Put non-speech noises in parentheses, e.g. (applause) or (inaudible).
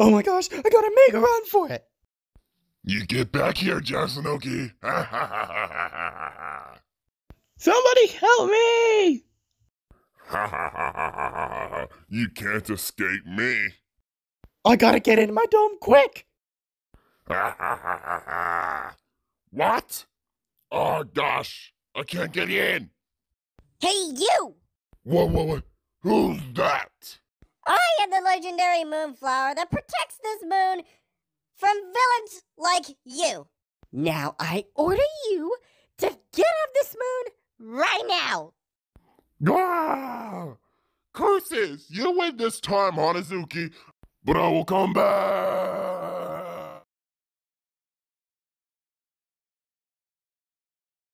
Oh my gosh, I gotta make a run for it. You get back here, Jaxsonoki. Ha (laughs) ha ha ha ha ha Somebody help me! ha ha ha ha ha ha. You can't escape me. I gotta get in my dome quick. Ha ha ha ha ha. What? Oh gosh, I can't get in. Hey, you! Whoa, whoa, whoa. Who's that? The legendary moonflower that protects this moon from villains like you. Now I order you to get off this moon right now. Ah! Curses! You win this time, Hanazuki, but I will come back.